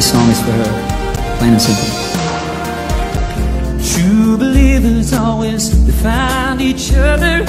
this song is for her, plain and simple. True believers always find each other,